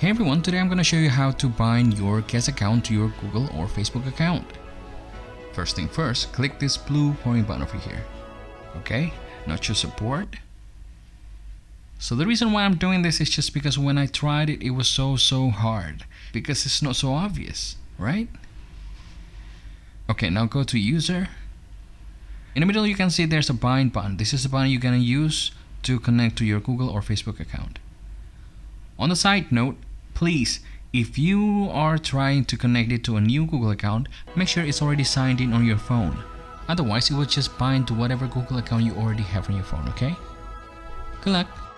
Hey everyone, today I'm going to show you how to bind your guest account to your Google or Facebook account. First thing first, click this blue point button over here. Okay, now choose support. So the reason why I'm doing this is just because when I tried it, it was so, so hard. Because it's not so obvious, right? Okay, now go to user. In the middle you can see there's a bind button. This is the button you're going to use to connect to your Google or Facebook account. On the side note, please, if you are trying to connect it to a new Google account, make sure it's already signed in on your phone. Otherwise, it will just bind to whatever Google account you already have on your phone, okay? Good luck!